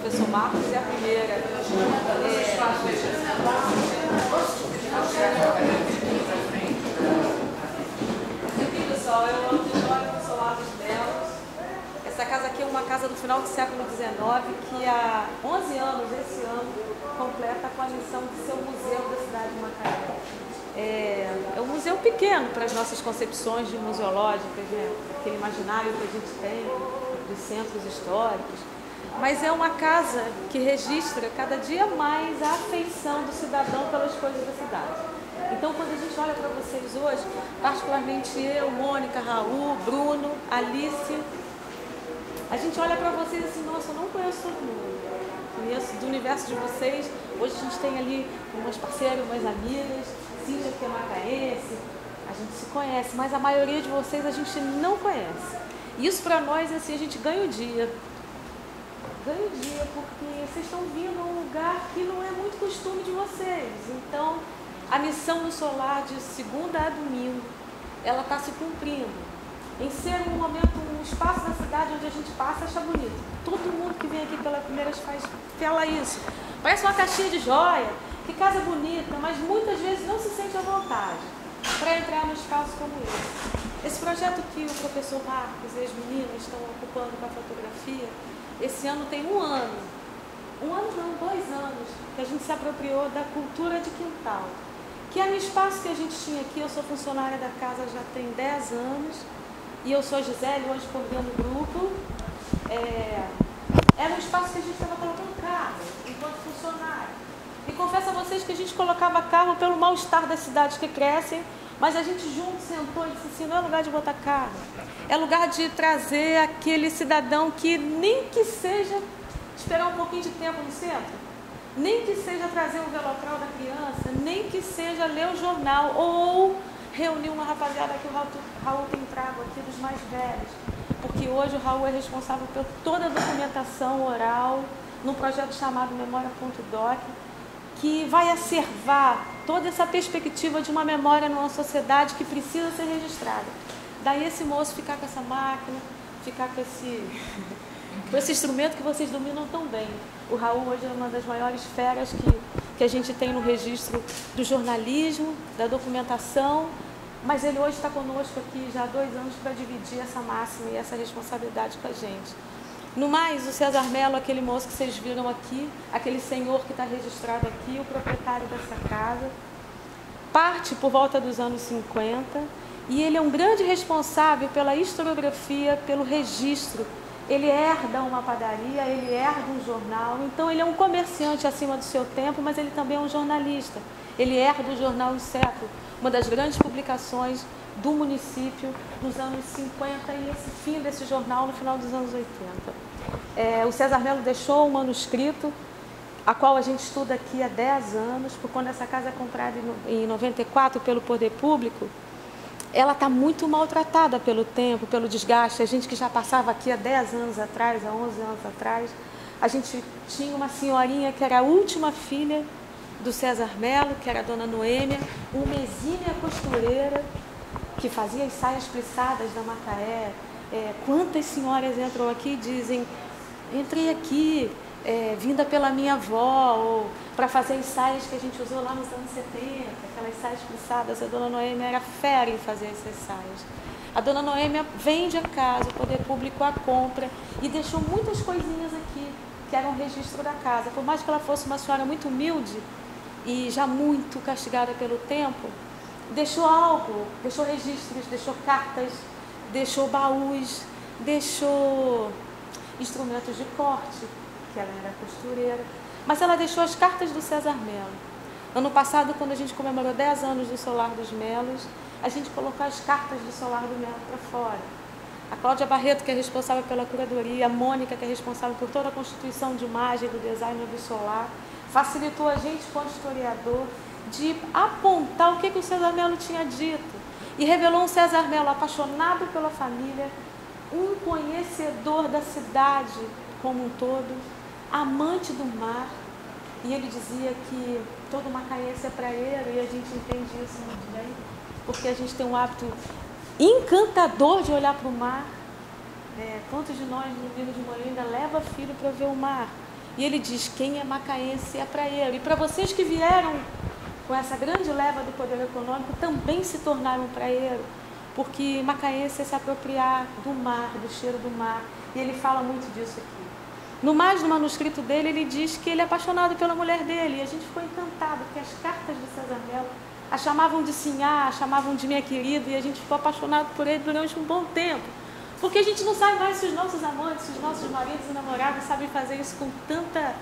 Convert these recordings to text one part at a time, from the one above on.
professor Marcos é a primeira. Aqui, pessoal, é o auditório do Solar dos Belos. Essa casa aqui é uma casa do final do século XIX que há 11 anos, esse ano, completa com a missão de ser o museu da cidade de Macaé. É, é um museu pequeno para as nossas concepções de museológicas, né? aquele imaginário que a gente tem dos centros históricos mas é uma casa que registra cada dia mais a afeição do cidadão pelas coisas da cidade. Então, quando a gente olha para vocês hoje, particularmente eu, Mônica, Raul, Bruno, Alice, a gente olha para vocês assim, nossa, eu não conheço todo mundo. Conheço do universo de vocês. Hoje a gente tem ali umas parceiras, umas amigas, Cíntia que é macaense, a gente se conhece, mas a maioria de vocês a gente não conhece. Isso para nós, assim, a gente ganha o dia ganho dia, porque vocês estão vindo a um lugar que não é muito costume de vocês. Então, a missão no solar de segunda a domingo, ela está se cumprindo. Em ser um momento, um espaço da cidade onde a gente passa, acha bonito. Todo mundo que vem aqui pela primeira vez fala isso. Parece uma caixinha de joia, que casa bonita, mas muitas vezes não se sente à vontade para entrar num espaço como esse. Esse projeto que o professor Marcos e as meninas estão ocupando com a fotografia, esse ano tem um ano, um ano não, dois anos, que a gente se apropriou da cultura de quintal. Que era um espaço que a gente tinha aqui, eu sou funcionária da casa já tem 10 anos, e eu sou Gisele, hoje coordeno o grupo. É, era um espaço que a gente estava colocando carro, enquanto funcionário. E confesso a vocês que a gente colocava carro pelo mal-estar das cidades que crescem, mas a gente junto sentou e disse assim, não é lugar de botar carro. É lugar de trazer aquele cidadão que nem que seja esperar um pouquinho de tempo no centro, nem que seja trazer um velocral da criança, nem que seja ler o jornal ou reunir uma rapaziada que o Raul, Raul tem trago aqui dos mais velhos. Porque hoje o Raul é responsável por toda a documentação oral num projeto chamado Memória.doc, que vai acervar toda essa perspectiva de uma memória numa sociedade que precisa ser registrada. Daí esse moço ficar com essa máquina, ficar com esse, com esse instrumento que vocês dominam tão bem. O Raul hoje é uma das maiores feras que, que a gente tem no registro do jornalismo, da documentação, mas ele hoje está conosco aqui já há dois anos para dividir essa máxima e essa responsabilidade com a gente. No mais, o César Melo, aquele moço que vocês viram aqui, aquele senhor que está registrado aqui, o proprietário dessa casa, parte por volta dos anos 50 e ele é um grande responsável pela historiografia, pelo registro. Ele herda uma padaria, ele herda um jornal, então ele é um comerciante acima do seu tempo, mas ele também é um jornalista. Ele herda o jornal Inseto, uma das grandes publicações do município nos anos 50 e esse fim desse jornal no final dos anos 80. É, o César Melo deixou um manuscrito, a qual a gente estuda aqui há 10 anos, porque quando essa casa é comprada em 94 pelo Poder Público, ela está muito maltratada pelo tempo, pelo desgaste. A gente que já passava aqui há 10 anos atrás, há 11 anos atrás, a gente tinha uma senhorinha que era a última filha do César Melo, que era a dona Noêmia, uma exímia costureira, que fazia as saias plissadas da Macaé. É, quantas senhoras entram aqui e dizem, entrei aqui, é, vinda pela minha avó, ou para fazer as saias que a gente usou lá nos anos 70, aquelas saias plissadas. A dona Noêmia era fera em fazer essas saias. A dona Noêmia vende a casa, o poder público a compra e deixou muitas coisinhas aqui que eram registro da casa. Por mais que ela fosse uma senhora muito humilde e já muito castigada pelo tempo, deixou algo, deixou registros, deixou cartas, deixou baús, deixou instrumentos de corte, que ela era costureira, mas ela deixou as cartas do César Melo. Ano passado, quando a gente comemorou 10 anos do Solar dos Melos, a gente colocou as cartas do Solar do Melo para fora. A Cláudia Barreto, que é responsável pela curadoria, a Mônica, que é responsável por toda a constituição de imagem do design do Solar, facilitou a gente, quanto historiador, de apontar o que, que o César Melo tinha dito. E revelou um César Melo apaixonado pela família, um conhecedor da cidade como um todo, amante do mar. E ele dizia que todo macaense é praeiro, e a gente entende isso muito bem, porque a gente tem um hábito encantador de olhar para o mar. É, quantos de nós no domingo de manhã ainda leva filho para ver o mar? E ele diz: quem é macaense é praieiro. E para vocês que vieram com essa grande leva do poder econômico, também se tornaram praieiro, porque macaense é se apropriar do mar, do cheiro do mar. E ele fala muito disso aqui. No mais, no manuscrito dele, ele diz que ele é apaixonado pela mulher dele. E a gente ficou encantado, porque as cartas de César Melo a chamavam de sinhá, a chamavam de minha querida, e a gente ficou apaixonado por ele durante um bom tempo. Porque a gente não sabe mais se os nossos amantes, se os nossos maridos e namorados sabem fazer isso com, tanta,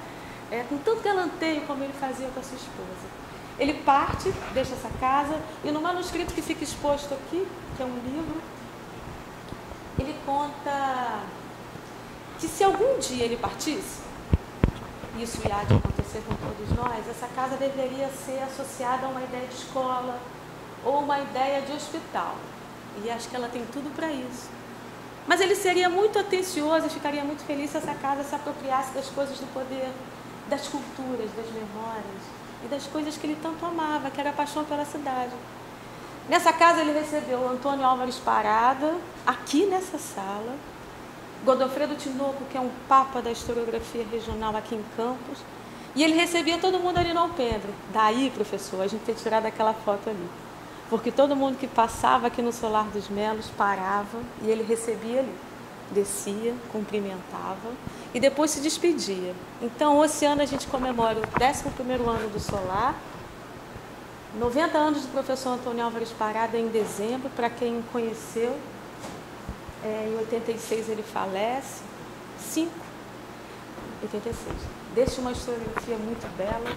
é, com tanto galanteio como ele fazia com a sua esposa. Ele parte, deixa essa casa, e no manuscrito que fica exposto aqui, que é um livro, ele conta que se algum dia ele partisse, isso há de acontecer com todos nós, essa casa deveria ser associada a uma ideia de escola ou uma ideia de hospital. E acho que ela tem tudo para isso. Mas ele seria muito atencioso e ficaria muito feliz se essa casa se apropriasse das coisas do poder, das culturas, das memórias e das coisas que ele tanto amava, que era a paixão pela cidade. Nessa casa ele recebeu Antônio Álvares Parada, aqui nessa sala, Godofredo Tinoco, que é um papa da historiografia regional aqui em Campos, e ele recebia todo mundo ali no Alpendre. Daí, professor, a gente ter tirado aquela foto ali porque todo mundo que passava aqui no Solar dos Melos parava e ele recebia ali, descia, cumprimentava e depois se despedia. Então, esse ano a gente comemora o 11º ano do Solar, 90 anos do professor Antônio Álvares Parada em dezembro, para quem conheceu, é, em 86 ele falece, 5, 86. Deixa uma historiografia muito bela,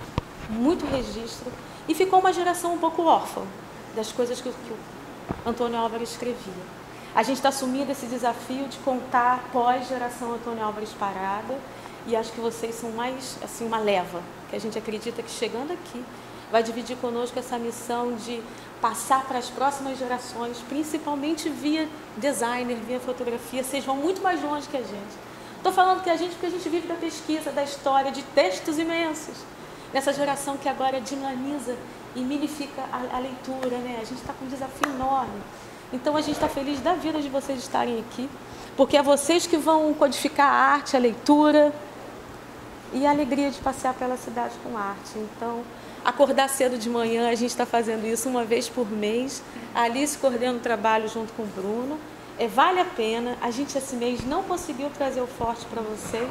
muito registro, e ficou uma geração um pouco órfã, das coisas que, que o Antônio Álvares escrevia. A gente está assumindo esse desafio de contar pós-geração Antônio Álvares Parada e acho que vocês são mais assim uma leva, que a gente acredita que chegando aqui vai dividir conosco essa missão de passar para as próximas gerações, principalmente via designer, via fotografia, vocês vão muito mais longe que a gente. Estou falando que a gente porque a gente vive da pesquisa, da história, de textos imensos. Nessa geração que agora dinamiza e minifica a, a leitura, né? A gente está com um desafio enorme. Então a gente está feliz da vida de vocês estarem aqui, porque é vocês que vão codificar a arte, a leitura e a alegria de passear pela cidade com arte. Então, acordar cedo de manhã, a gente está fazendo isso uma vez por mês. A Alice coordena o trabalho junto com o Bruno. É, vale a pena. A gente esse mês não conseguiu trazer o forte para vocês.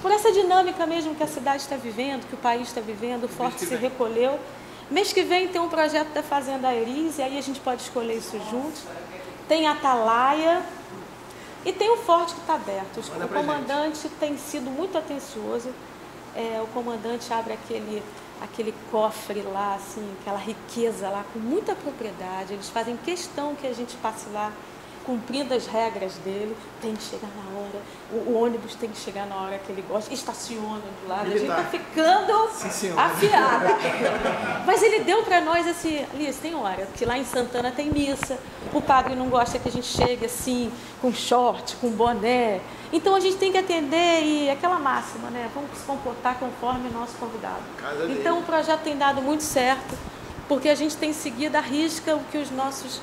Por essa dinâmica mesmo que a cidade está vivendo, que o país está vivendo, o forte se recolheu. Mês que vem tem um projeto da Fazenda Aeris, e aí a gente pode escolher isso juntos. Tem a Atalaia e tem o Forte que está aberto. o comandante tem sido muito atencioso. É, o comandante abre aquele, aquele cofre lá, assim, aquela riqueza lá, com muita propriedade. Eles fazem questão que a gente passe lá cumprindo as regras dele, tem que chegar na hora, o, o ônibus tem que chegar na hora que ele gosta, estaciona do lado, Militar. a gente está ficando Sim, afiada. Mas ele deu para nós assim, Liz, tem hora, que lá em Santana tem missa, o padre não gosta que a gente chegue assim, com short, com boné. Então a gente tem que atender e aquela máxima, né? Vamos se comportar conforme o nosso convidado. então o projeto tem dado muito certo, porque a gente tem seguido a risca o que os nossos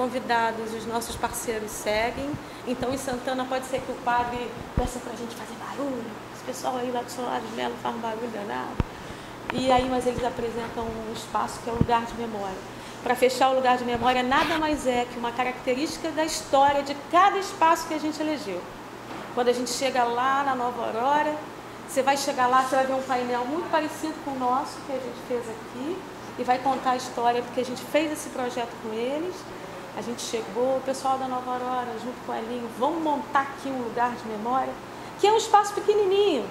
convidados, os nossos parceiros seguem. Então, em Santana, pode ser que o padre peça para a gente fazer barulho. Esse pessoal aí lá do Solar de Melo faz um barulho danado. E aí, mas eles apresentam um espaço que é o lugar de memória. Para fechar o lugar de memória, nada mais é que uma característica da história de cada espaço que a gente elegeu. Quando a gente chega lá na Nova Aurora, você vai chegar lá, você vai ver um painel muito parecido com o nosso que a gente fez aqui e vai contar a história, porque a gente fez esse projeto com eles a gente chegou, o pessoal da Nova Aurora, junto com o Elinho, vamos montar aqui um lugar de memória, que é um espaço pequenininho,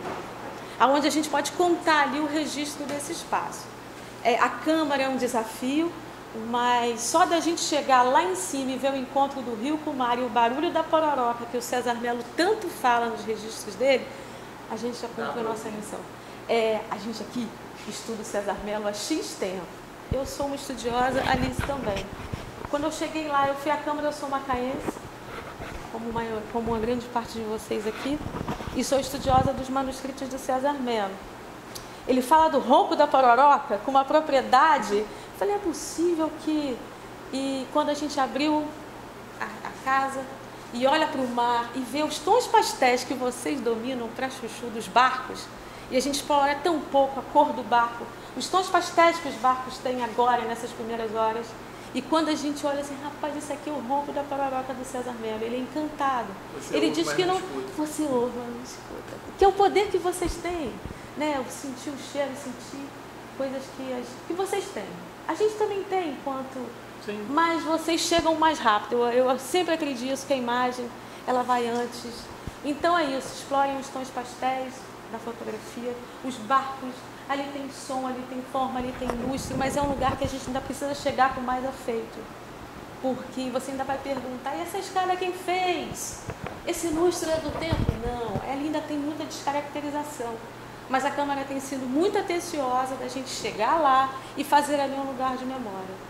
aonde a gente pode contar ali o registro desse espaço. É, a Câmara é um desafio, mas só da gente chegar lá em cima e ver o encontro do rio com o mar e o barulho da pororoca, que o César Melo tanto fala nos registros dele, a gente já cumpriu a nossa missão. É, a gente aqui estuda o César Melo há X tempo. Eu sou uma estudiosa, Alice também. Quando eu cheguei lá, eu fui à Câmara, eu sou macaense, como uma, como uma grande parte de vocês aqui, e sou estudiosa dos manuscritos de César Melo. Ele fala do ronco da pororoca com uma propriedade. Eu falei, é possível que. E quando a gente abriu a, a casa e olha para o mar e vê os tons pastéis que vocês dominam para chuchu dos barcos, E a gente explora tão pouco a cor do barco, os tons pastéis que os barcos têm agora, nessas primeiras horas. E quando a gente olha assim, rapaz, isso aqui é o ronco da paroroca do César Melo, ele é encantado. Você ele ouve, diz que não não. escuta. Você ouve, mas não escuta. Que é o poder que vocês têm. Né? O sentir o cheiro, sentir coisas que, as, que vocês têm. A gente também tem enquanto. Sim. Mas vocês chegam mais rápido. Eu, eu sempre acredito que a imagem ela vai antes. Então é isso, explorem os tons pastéis da fotografia, os barcos, ali tem som, ali tem forma, ali tem lustre, mas é um lugar que a gente ainda precisa chegar com mais afeito. Porque você ainda vai perguntar, e essa escada quem fez? Esse lustre é do tempo? Não, ela ainda tem muita descaracterização. Mas a Câmara tem sido muito atenciosa da gente chegar lá e fazer ali um lugar de memória.